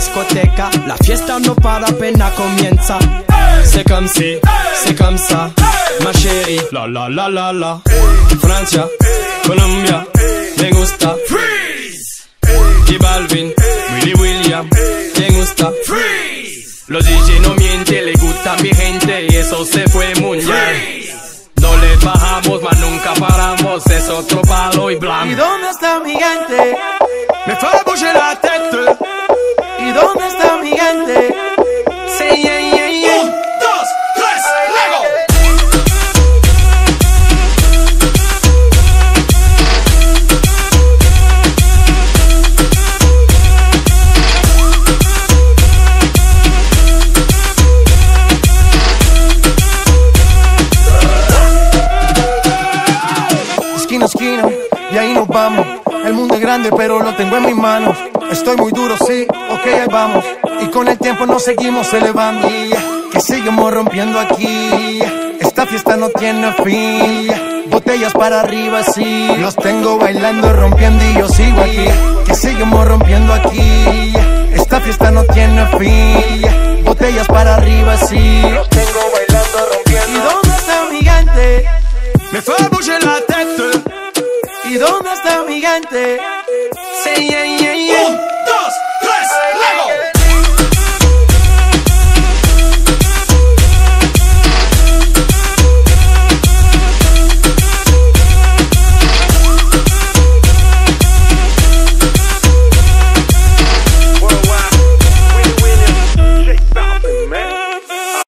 Discoteca, la fiesta no para apenas comienza. C'est comme si, c'est comme ça, ma chérie. La la la la la. Francia, Colombia, me gusta. Freeze. Y Balvin, Willy William, me gusta. Freeze. Los DJ no mienten, le gusta mi gente y eso se fue bien. No le bajamos, mas nunca paramos, es otro palo y ¿Y blanco. dónde está mi gente? Me fait bouger la tête. Esquina a esquina, y ahí nos vamos. El mundo es grande, pero lo tengo en mis manos. Estoy muy duro, sí, ok, ahí vamos. Y con el tiempo nos seguimos elevando. Que seguimos rompiendo aquí. Esta fiesta no tiene fin. Botellas para arriba, sí. Los tengo bailando, rompiendo y yo sigo aquí. Que seguimos rompiendo aquí. Esta fiesta no tiene fin. Botellas para arriba, sí. dónde está mi gigante?